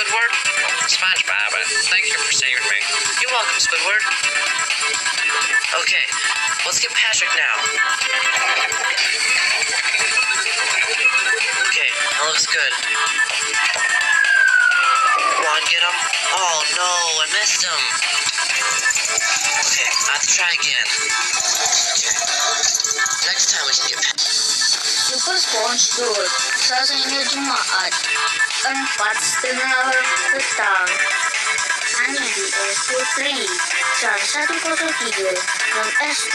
Squidward. SpongeBob, thank you for saving me. You're welcome, Squidward. Okay, let's get Patrick now. Okay, that looks good. One, get him. Oh no, I missed him. Okay, I have to try again. corresponds to it, sa inyo dumaan ang paths to the tongue and the S23. Siya sa ating puso video ng S2